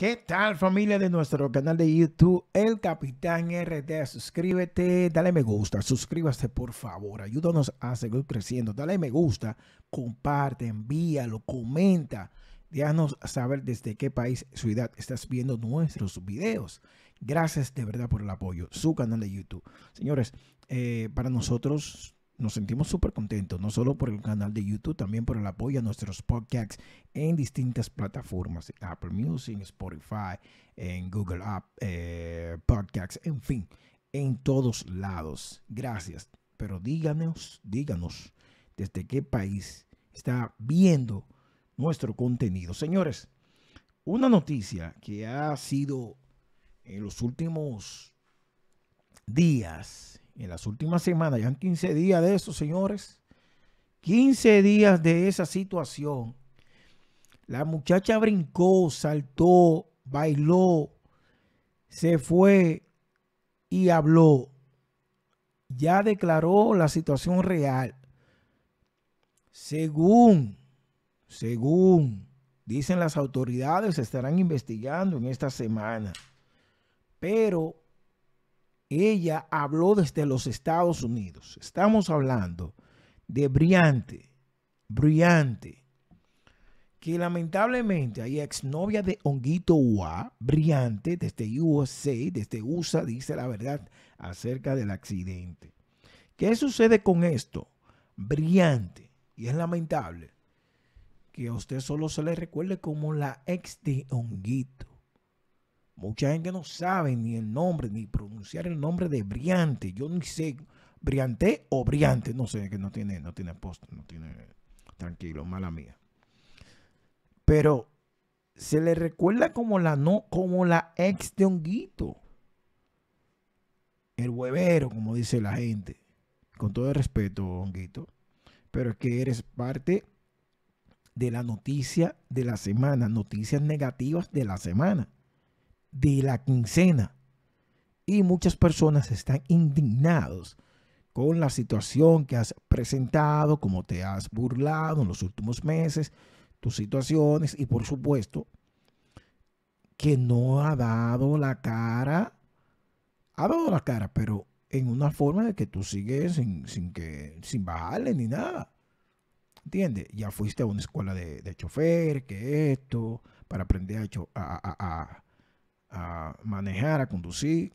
¿Qué tal familia de nuestro canal de YouTube, El Capitán RT? Suscríbete, dale me gusta, suscríbase por favor, ayúdanos a seguir creciendo, dale me gusta, comparte, envíalo, comenta, déjanos saber desde qué país, ciudad estás viendo nuestros videos. Gracias de verdad por el apoyo, su canal de YouTube. Señores, eh, para nosotros nos sentimos súper contentos, no solo por el canal de YouTube, también por el apoyo a nuestros podcasts en distintas plataformas, Apple Music, Spotify, en Google App, eh, Podcasts, en fin, en todos lados. Gracias. Pero díganos, díganos desde qué país está viendo nuestro contenido. Señores, una noticia que ha sido en los últimos días en las últimas semanas, ya han 15 días de eso, señores. 15 días de esa situación. La muchacha brincó, saltó, bailó, se fue y habló. Ya declaró la situación real. Según, según dicen las autoridades, se estarán investigando en esta semana. Pero ella habló desde los Estados Unidos. Estamos hablando de Briante, Briante, que lamentablemente hay exnovia de Honguito Ua, Briante, desde USA, desde USA, dice la verdad acerca del accidente. ¿Qué sucede con esto? Briante, y es lamentable que a usted solo se le recuerde como la ex de Honguito. Mucha gente no sabe ni el nombre, ni pronunciar el nombre de Briante. Yo ni sé, Briante o Briante, no sé, que no tiene, no tiene post, no tiene, tranquilo, mala mía. Pero se le recuerda como la no, como la ex de Honguito. El huevero, como dice la gente. Con todo el respeto, Honguito. Pero es que eres parte de la noticia de la semana, noticias negativas de la semana de la quincena. Y muchas personas están indignados con la situación que has presentado, como te has burlado en los últimos meses, tus situaciones y por supuesto que no ha dado la cara, ha dado la cara, pero en una forma de que tú sigues sin, sin que, sin bajarle ni nada. ¿Entiendes? Ya fuiste a una escuela de, chofer, que esto, para aprender a, a manejar, a conducir.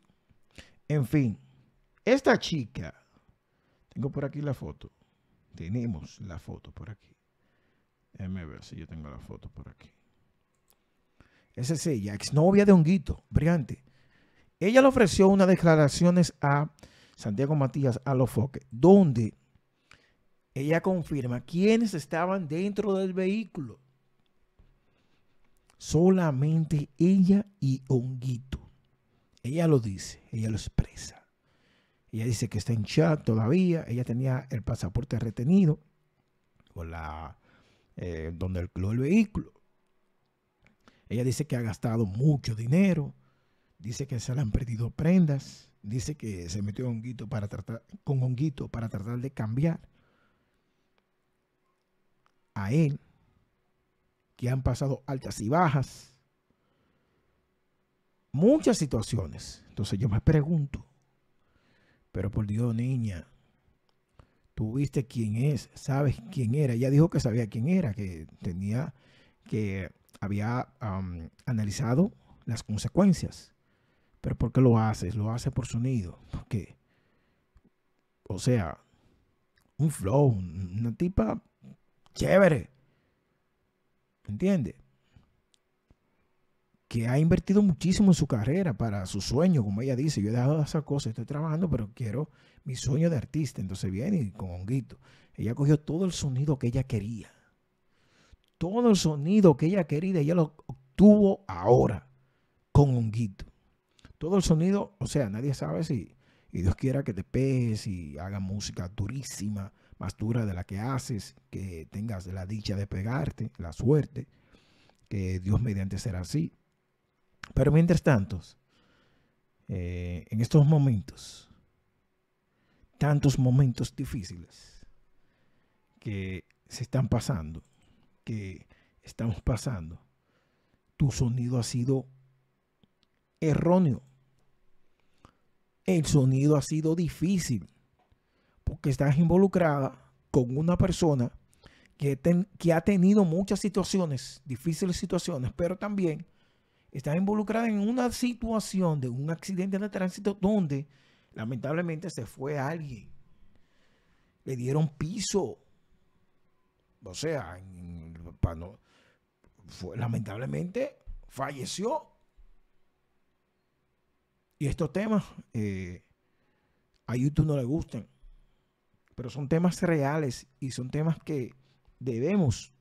En fin, esta chica, tengo por aquí la foto. Tenemos la foto por aquí. Déjame ver si yo tengo la foto por aquí. Esa es ella, exnovia de Honguito, brillante. Ella le ofreció unas declaraciones a Santiago Matías Alofoque, donde ella confirma quiénes estaban dentro del vehículo solamente ella y Honguito. Ella lo dice, ella lo expresa. Ella dice que está en chat todavía. Ella tenía el pasaporte retenido con la, eh, donde alquiló el vehículo. Ella dice que ha gastado mucho dinero. Dice que se le han perdido prendas. Dice que se metió con honguito para tratar de cambiar a él que han pasado altas y bajas, muchas situaciones. Entonces yo me pregunto, pero por Dios, niña, tú viste quién es, sabes quién era. Ella dijo que sabía quién era, que tenía, que había analizado las consecuencias. Pero ¿por qué lo haces? Lo hace por sonido. Porque, o sea, un flow, una tipa chévere. ¿Entiende? Que ha invertido muchísimo en su carrera para su sueño, como ella dice. Yo he dejado de hacer cosas, estoy trabajando, pero quiero mi sueño de artista. Entonces viene con Honguito. Ella cogió todo el sonido que ella quería. Todo el sonido que ella quería, ella lo obtuvo ahora con Honguito. Todo el sonido, o sea, nadie sabe si, y Dios quiera que te pegues y haga música durísima más dura de la que haces, que tengas la dicha de pegarte, la suerte, que Dios mediante será así. Pero mientras tanto, eh, en estos momentos, tantos momentos difíciles que se están pasando, que estamos pasando, tu sonido ha sido erróneo. El sonido ha sido difícil porque estás involucrada con una persona que, que ha tenido muchas situaciones, difíciles situaciones, pero también está involucrada en una situación de un accidente de tránsito donde lamentablemente se fue alguien. Le dieron piso. O sea, fue, lamentablemente falleció. Y estos temas eh, a YouTube no le gustan. Pero son temas reales y son temas que debemos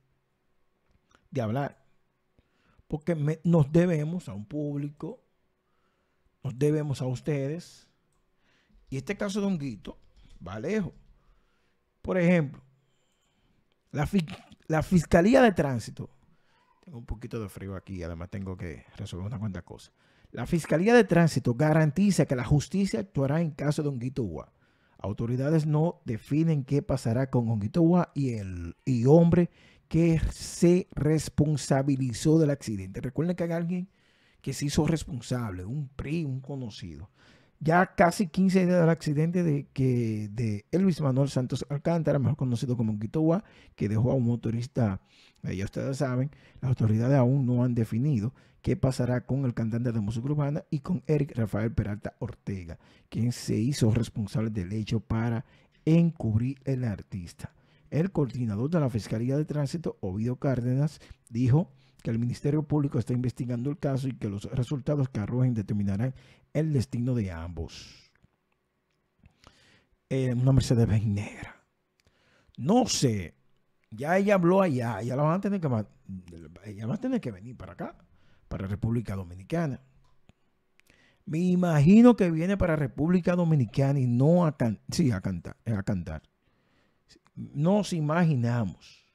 de hablar. Porque nos debemos a un público, nos debemos a ustedes. Y este caso de Honguito va lejos. Por ejemplo, la, la Fiscalía de Tránsito, tengo un poquito de frío aquí, además tengo que resolver una cuanta cosas. La Fiscalía de Tránsito garantiza que la justicia actuará en caso de Honguito Ua. Autoridades no definen qué pasará con Honguito Ua y el y hombre que se responsabilizó del accidente. Recuerden que hay alguien que se hizo responsable, un PRI, un conocido. Ya casi 15 días del accidente de, que, de Elvis Manuel Santos Alcántara, mejor conocido como Ua, que dejó a un motorista, ya ustedes saben, las autoridades aún no han definido qué pasará con el cantante de música urbana y con Eric Rafael Peralta Ortega, quien se hizo responsable del hecho para encubrir el artista. El coordinador de la Fiscalía de Tránsito, Ovidio Cárdenas, dijo que el Ministerio Público está investigando el caso y que los resultados que arrojen determinarán el destino de ambos. Eh, una Mercedes Benz negra. No sé. Ya ella habló allá. Ella, la va a tener que, ella va a tener que venir para acá, para República Dominicana. Me imagino que viene para República Dominicana y no a, sí, a, cantar, a cantar nos imaginamos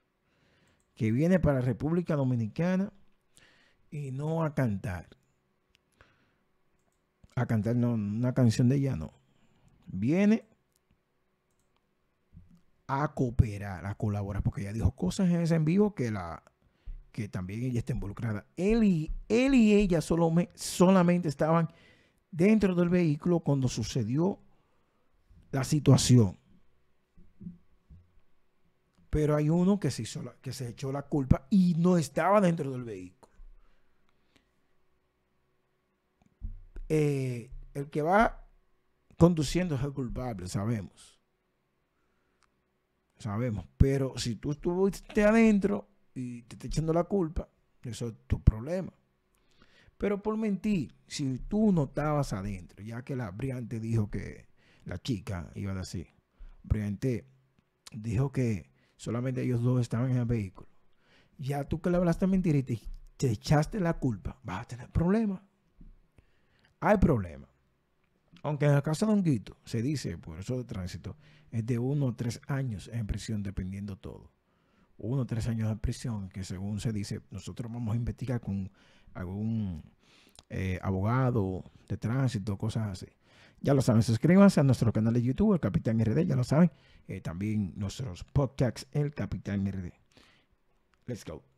que viene para República Dominicana y no a cantar. A cantar no, una canción de ella, no. Viene a cooperar, a colaborar, porque ella dijo cosas en ese en vivo que la que también ella está involucrada. Él y, él y ella solo solamente estaban dentro del vehículo cuando sucedió la situación. Pero hay uno que se, hizo que se echó la culpa y no estaba dentro del vehículo. Eh, el que va conduciendo es el culpable, sabemos. Sabemos. Pero si tú estuviste adentro y te está echando la culpa, eso es tu problema. Pero por mentir, si tú no estabas adentro, ya que la Briante dijo que la chica iba a decir, Briante dijo que solamente ellos dos estaban en el vehículo. Ya tú que le hablaste mentira y te, echaste la culpa, vas a tener problemas. Hay problemas. Aunque en el caso de Honguito se dice, por eso de tránsito, es de uno o tres años en prisión, dependiendo todo. Uno o tres años de prisión, que según se dice, nosotros vamos a investigar con algún eh, abogado de tránsito, cosas así. Ya lo saben, suscríbanse a nuestro canal de YouTube, el Capitán RD, ya lo saben. Eh, también nuestros podcasts, el Capitán RD. Let's go.